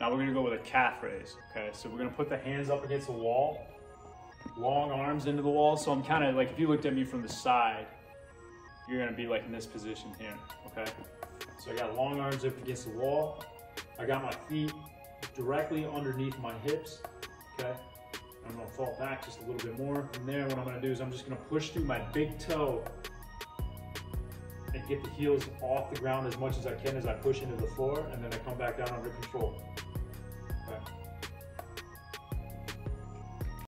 Now we're gonna go with a calf raise, okay? So we're gonna put the hands up against the wall, long arms into the wall. So I'm kind of like, if you looked at me from the side, you're gonna be like in this position here, okay? So I got long arms up against the wall. I got my feet directly underneath my hips, okay? I'm gonna fall back just a little bit more. From there, what I'm gonna do is I'm just gonna push through my big toe and get the heels off the ground as much as I can as I push into the floor, and then I come back down under control.